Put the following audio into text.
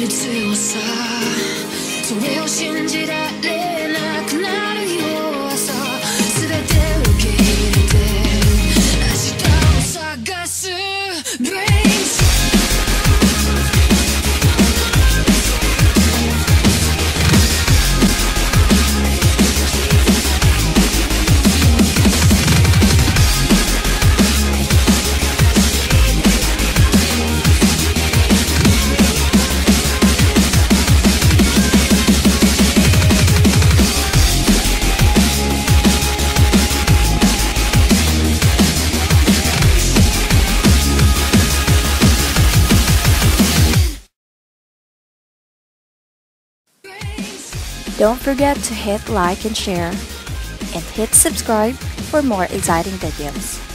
一次我傻，从没有限制的。Don't forget to hit like and share and hit subscribe for more exciting videos.